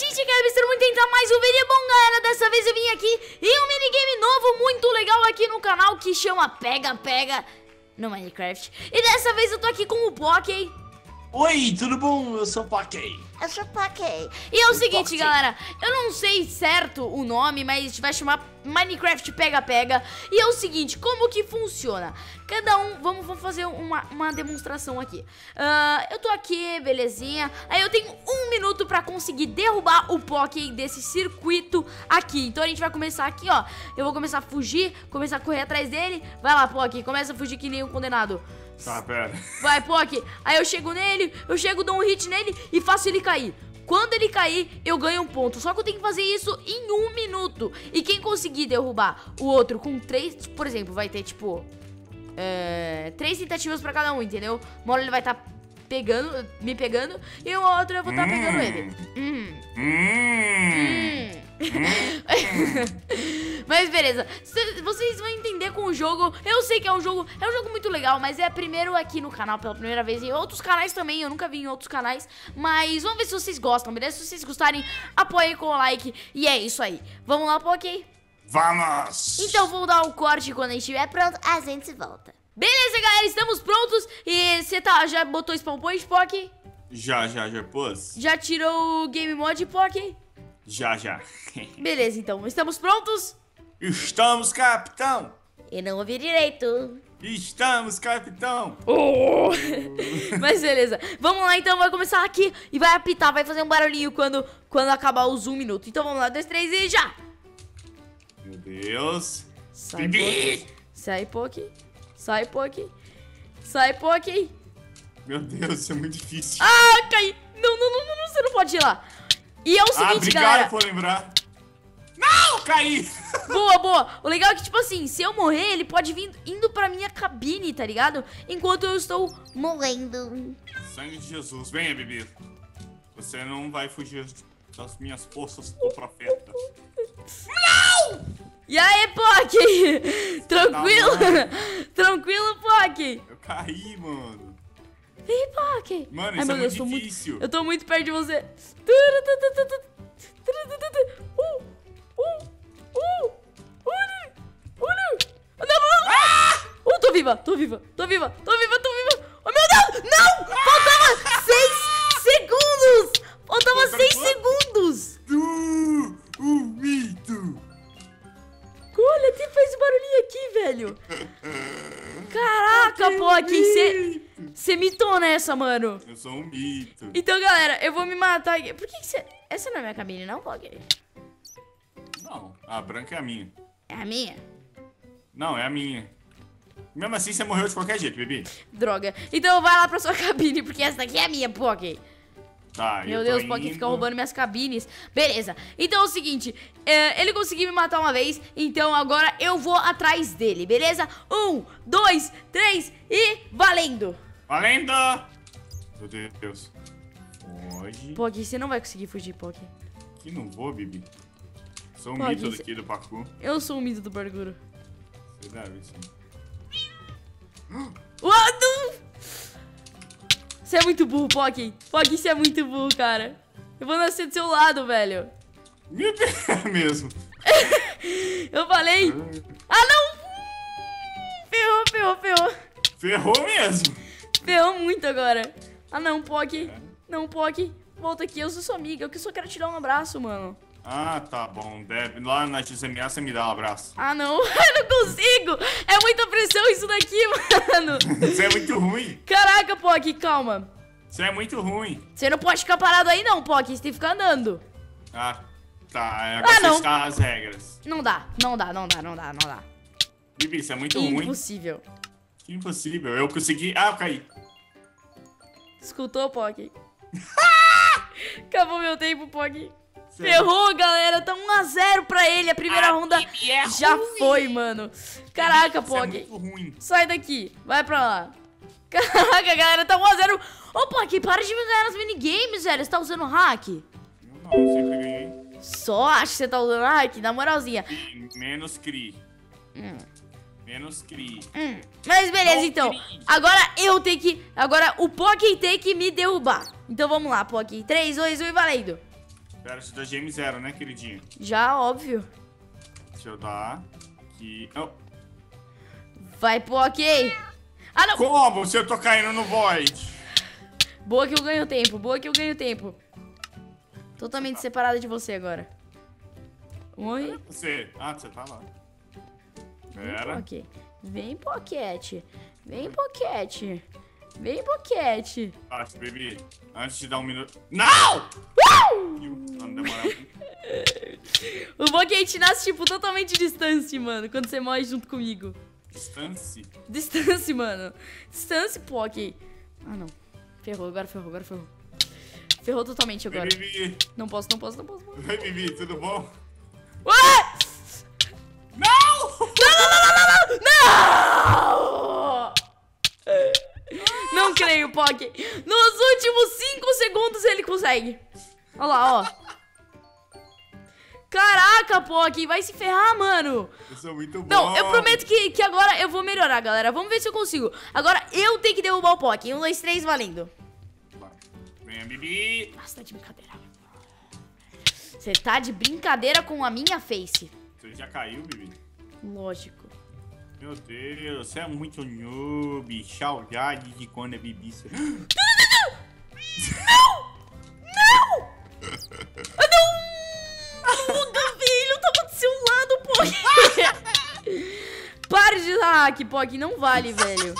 gente, é Mr. Muito entrar mais um vídeo. Bom, galera, dessa vez eu vim aqui em um minigame novo muito legal aqui no canal que chama Pega Pega no Minecraft. E dessa vez eu tô aqui com o Poké. Oi, tudo bom? Eu sou o Poké. Eu sou Poké. E é o seguinte, galera, eu não sei certo o nome, mas a gente vai chamar Minecraft Pega Pega. E é o seguinte, como que funciona? Cada um, vamos, vamos fazer uma, uma demonstração aqui. Uh, eu tô aqui, belezinha. Aí eu tenho um minuto pra conseguir derrubar o Poké desse circuito aqui. Então a gente vai começar aqui, ó. Eu vou começar a fugir, começar a correr atrás dele. Vai lá, Poké, começa a fugir que nem um condenado. Tá, pera. Vai, Poké. Aí eu chego nele, eu chego, dou um hit nele e faço ele cair. Quando ele cair, eu ganho um ponto. Só que eu tenho que fazer isso em um minuto. E quem conseguir derrubar o outro com três... Por exemplo, vai ter, tipo... É, três tentativas pra cada um, entendeu? Uma hora ele vai estar tá pegando, me pegando. E uma outra eu vou estar tá pegando ele. Hum. Hum. Hum. mas beleza, vocês vão entender com o jogo. Eu sei que é um jogo, é um jogo muito legal, mas é primeiro aqui no canal pela primeira vez. Em outros canais também, eu nunca vi em outros canais. Mas vamos ver se vocês gostam, beleza? Se vocês gostarem, apoiem com o like. E é isso aí. Vamos lá, Poké? Vamos! Então vou dar o corte quando a gente estiver pronto, a gente se volta. Beleza, galera, estamos prontos. E você tá, já botou spawn point, Poké? Já, já, já pôs. Já tirou o game mode, Poké? Já, já. Beleza, então. Estamos prontos? Estamos, capitão! E não ouvi direito. Estamos, capitão! Oh! Mas beleza. Vamos lá, então. Vai começar aqui e vai apitar, vai fazer um barulhinho quando, quando acabar os um minuto. Então vamos lá, dois, três e já! Meu Deus! Sai, Bibi! Sai, Poké. Sai, Poké. Sai, Poké. Meu Deus, isso é muito difícil. Ah, caí! Não, não, não, não, você não pode ir lá. E é o seguinte, ah, obrigado galera. por lembrar. Não, caí! Boa, boa. O legal é que, tipo assim, se eu morrer, ele pode vir indo pra minha cabine, tá ligado? Enquanto eu estou morrendo. Sangue de Jesus. Venha, Bibi. Você não vai fugir das minhas forças do profeta. Não! E aí, Pock? Tranquilo? Tá Tranquilo, Pock? Eu caí, mano. Vem, Pock. Mano, isso Ai, é muito difícil. Muito, eu tô muito perto de você. Uh, uh, uh, não, não, não. Ah! Uh, tô viva, tô viva, tô viva, tô viva, tô viva. Oh, meu Deus, não! Faltava seis segundos! Faltava seis segundos! Do, o mito! Olha, até faz barulhinho aqui, velho. Caraca, Pock, você... Você mitou nessa, mano. Eu sou um mito. Então, galera, eu vou me matar aqui. Por que você... Essa não é minha cabine, não, Poké? Não, a branca é a minha. É a minha? Não, é a minha. Mesmo assim, você morreu de qualquer jeito, bebê. Droga. Então vai lá pra sua cabine, porque essa daqui é a minha, Poké. Tá, Meu Deus, o fica roubando minhas cabines. Beleza. Então é o seguinte, é, ele conseguiu me matar uma vez, então agora eu vou atrás dele, beleza? Um, dois, três e valendo! Valendo! Meu Deus. Foge. Pog, você não vai conseguir fugir, Pog. Que não vou, Bibi. Sou um Pog, mito daqui do parkour. Eu sou um mito do parkour. Você deve, sim. What? Você é muito burro, Pog. Pog, você é muito burro, cara. Eu vou nascer do seu lado, velho. É mesmo. Eu falei. Ah, não! Ferrou, ferrou, ferrou. Ferrou mesmo. Ferrou muito agora. Ah, não, Pock. Não, Pock. Volta aqui, eu sou sua amiga. Eu só quero te dar um abraço, mano. Ah, tá bom. Deve. Lá na XMA você me dá um abraço. Ah, não. Eu não consigo. É muita pressão isso daqui, mano. Você é muito ruim. Caraca, Pock, calma. Você é muito ruim. Você não pode ficar parado aí, não, Pock. Você tem que ficar andando. Ah, tá. Agora ah, não. as regras. Não dá, não dá, não dá, não dá, não dá. Bibi, você é muito Impossível. ruim. Impossível. Impossível. Eu consegui. Ah, eu caí. Escutou, Pock? Acabou meu tempo, Pock. Ferrou, galera. Tá 1x0 pra ele. A primeira a ronda é já ruim. foi, mano. Caraca, Pock. É Sai daqui. Vai pra lá. Caraca, galera. Tá 1x0. Ô, Pock, para de me ganhar nas minigames, velho. Você tá usando hack? Não, eu sempre ganhei. Só acho que você tá usando hack? Na moralzinha. Menos Cri. Hum. Menos Cri. Hum, mas beleza, então. Agora eu tenho que... Agora o Poké tem que me derrubar. Então vamos lá, Poké. 3, 2, 1 e valendo. Pera, você dá gm zero, né, queridinho? Já, óbvio. Deixa eu dar aqui. Oh, Vai, Poké. Ah, não. Como se eu tô caindo no void? Boa que eu ganho tempo, boa que eu ganho tempo. Totalmente separada de você agora. Oi. Você. Ah, você tá lá. Pera. Ok. Vem, Pocket. Vem, Pocket. Vem, Pocket. Acho, baby. Antes de dar um minuto. Não! O Pocket nasce, tipo, totalmente distante, mano. Quando você morre junto comigo. Distância. Distância, mano. Distância, Poké. Ah, não. Ferrou, agora ferrou, agora ferrou. Ferrou totalmente Oi, agora. Bibi. Não posso, não posso, não posso. não posso. Oi, Bibi, tudo bom? Ué! Creio, Poké. Nos últimos 5 segundos ele consegue. Olha lá, ó. Caraca, Poké, vai se ferrar, mano. Eu sou muito bom. Não, eu prometo que, que agora eu vou melhorar, galera. Vamos ver se eu consigo. Agora eu tenho que derrubar o Poké. Um, dois, três, valendo. Venha, Bibi. Nossa, tá de brincadeira. Você tá de brincadeira com a minha face. Você já caiu, Bibi? Lógico. Meu Deus, você é muito noob. Já de quando é Bibi. Você... Puga, filho, tava do seu lado, Poké. Pare de hack, Poké. Não vale, velho.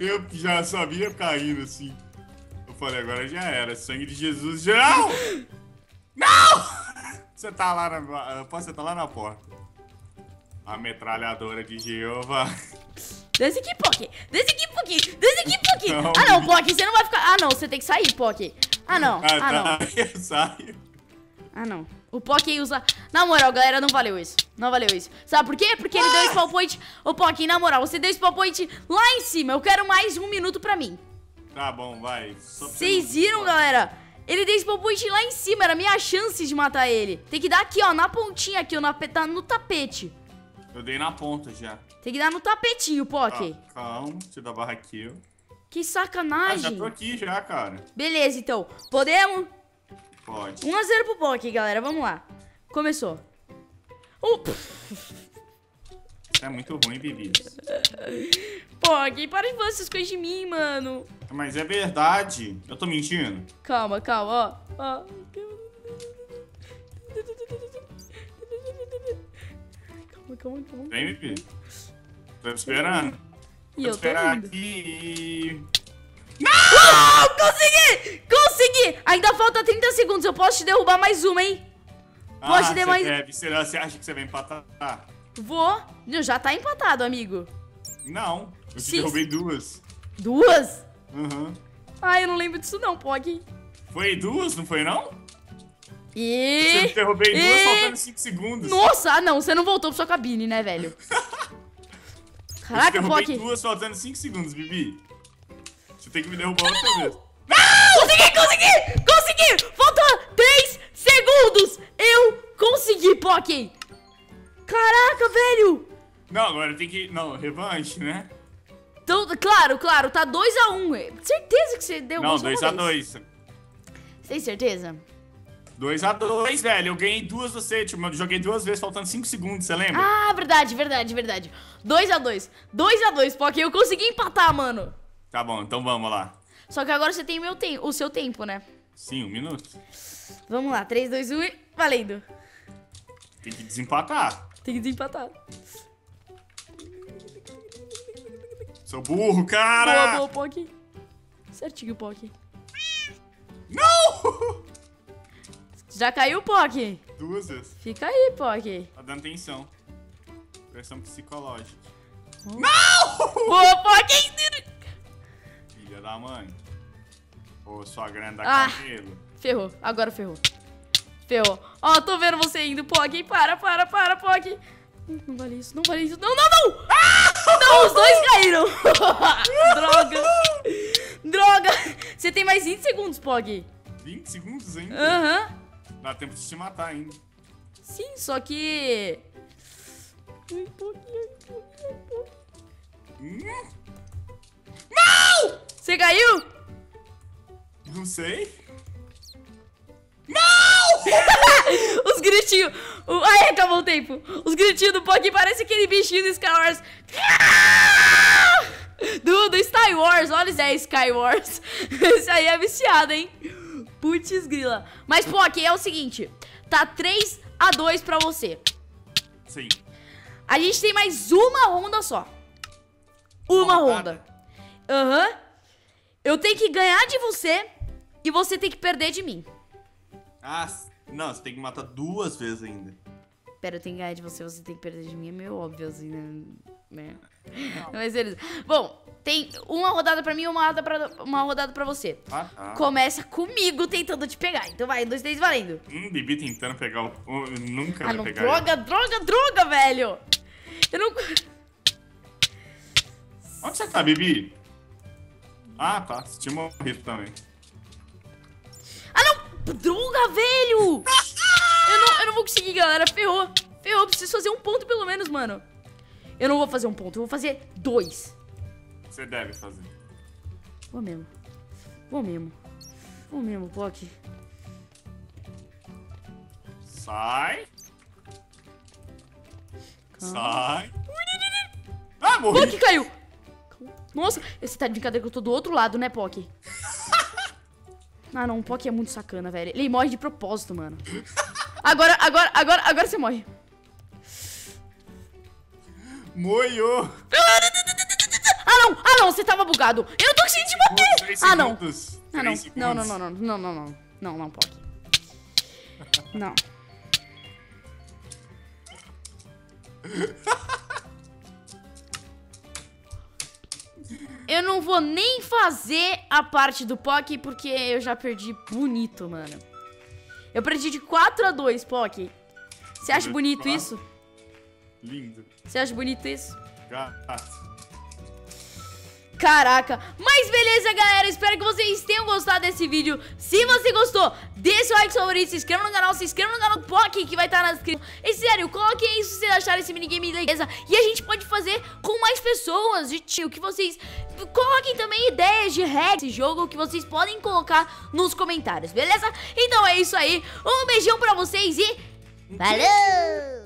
Eu já sabia caindo assim. Eu falei, agora já era. Sangue de Jesus. Não! Não! Você tá lá na. Você tá lá na porta. A metralhadora de Jeová. Desce aqui, Poké. Desce aqui, Poké. Desce aqui, Poké. Não, Ah, não. Poké, você não vai ficar... Ah, não, você tem que sair, Poké. Ah, não. Ah, Ah, não. tá. Eu saio. Ah, não. O Poké usa... Na moral, galera, não valeu isso. Não valeu isso. Sabe por quê? Porque ele deu spawn point... Ô, Poké, na moral, você deu spawn point lá em cima. Eu quero mais um minuto pra mim. Tá bom, vai. Vocês não- viram, galera? Ele deu spawn point lá em cima. Era a minha chance de matar ele. Tem que dar aqui, ó. Na pontinha aqui, ó. Na, tá no tapete. Eu dei na ponta já. Tem que dar no tapetinho, Poké. Ah, calma, deixa eu dar barra kill. Que Ah, já sacanagem. tô aqui já, cara. Beleza, então. Podemos? Pode. 1x0 pro Poké, galera. Vamos lá. Começou. Uh, é muito ruim, Bibi. Poké, para de falar essas coisas de mim, mano. Mas é verdade. Eu tô mentindo? Calma, calma, ó. ó. Calma, calma, calma. Vem, Bibi. Tô esperando. E Vou eu tô esperar indo. aqui. Ah, consegui! Consegui! Ainda falta 30 segundos. Eu posso te derrubar mais uma, hein? Pode ah, ter você mais- deve. Será você acha que você vai empatar? Vou. Não, já tá empatado, amigo. Não. Eu te Sim. derrubei duas. Duas? Uhum. Ai, eu não lembro disso não, Pog. Foi duas, não foi não? Eu E... te derrubei duas e- faltando 5 segundos. Nossa, ah não, você não voltou pra sua cabine, né, velho? Eu te Caraca, derrubei Pog. duas faltando 5 segundos, Bibi. Você tem que me derrubar outra vez. Consegui, consegui! Consegui! Faltou 3 segundos! Eu consegui, Poké! Caraca, velho! Não, agora tem que. Não, revanche, né? Então, claro, claro, tá 2x1. Certeza que você deu Não, só uma 2x2. vez. Você tem certeza? 2x2, velho. Eu ganhei duas do você. Tipo, eu joguei duas vezes faltando 5 segundos, você lembra? Ah, verdade, verdade, verdade. 2x2. 2x2, Poké. Eu consegui empatar, mano. Tá bom, então vamos lá. Só que agora você tem o, meu te o seu tempo, né? Sim, um minuto. Vamos lá, 3, 2, 1 e valendo. Tem que desempatar. Tem que desempatar. Sou burro, Boa, cara! boa, Poké. Certinho, Poké. Já caiu, Poké? Duas vezes. Fica aí, Poké. Tá dando tensão. Pressão psicológica. Boa, Poké. Filha da mãe. Ô, sua grande da Ah. cabelo. Ferrou, agora ferrou. Ferrou. Ó, tô vendo você indo, Poké. Para, para, para, Poké. Não, não vale isso, não vale isso. Não, não, não! Não, os dois caíram. Droga. Droga. Você tem mais 20 segundos, Pog. 20 segundos ainda. Aham. Dá tempo de te matar ainda. Sim, só que... Pog, Pog, Pog. Hum, Você caiu? não sei. Não! gritinhos. O... Ai, acabou o tempo. Os gritinhos do Pocky parece aquele bichinho do Sky Wars. Do, do Sky Wars, olha isso aí, Sky Wars. Esse aí é viciado, hein? Putz grila. Mas, Pocky, é o seguinte. Tá 3 a 2 pra você. Sim. A gente tem mais uma ronda só. Uma ronda. Aham. Uhum. Eu tenho que ganhar de você e você tem que perder de mim. Ah, não, você tem que matar duas vezes ainda. Pera, eu tenho que ganhar de você, você tem que perder de mim. É meio óbvio assim, né? É. Mas beleza. Bom, tem uma rodada pra mim e uma rodada pra, uma rodada pra você. Ah, ah. Começa comigo tentando te pegar. Então vai, dois, três, valendo. Hum, Bibi tentando pegar o... Nunca ah, vai não, pegar droga, ele. droga, droga, velho. Eu não... Onde você tá, Bibi? Ah, tá. Você tinha morrido também. Ah, não! Droga, velho! eu, não, eu não vou conseguir, galera. Ferrou. Ferrou. Preciso fazer um ponto pelo menos, mano. Eu não vou fazer um ponto. Eu vou fazer dois. Você deve fazer. Vou mesmo. Vou mesmo. Vou mesmo, Pock. Sai. Calma. Sai. Ah, morri. Pock caiu. Nossa, esse tá de brincadeira que eu tô do outro lado, né, Pock? Ah, não, o Pock é muito sacana, velho. Ele morre de propósito, mano. Agora, agora, agora, agora você morre. Moiô! Ah, não! Ah, não! Você tava bugado! Eu não tô conseguindo te bater! Ah, não! Ah, não. Não, não, não, não, não, não, não. Não, não, Pock. Não. Eu não vou nem fazer a parte do Pock porque eu já perdi bonito, mano. Eu perdi de 4 a 2, Pock. Você acha bonito isso? Lindo. Você acha bonito isso? Gato. Caraca, mas beleza galera, espero que vocês tenham gostado desse vídeo. Se você gostou, deixa o like favorito, se inscreva no canal, se inscreva no canal do Que vai estar na descrição E sério, coloquem isso se vocês acharem esse minigame beleza? E a gente pode fazer com mais pessoas de tio Que vocês coloquem também ideias de regras desse jogo Que vocês podem colocar nos comentários, beleza? Então é isso aí, um beijão pra vocês e... Valeu!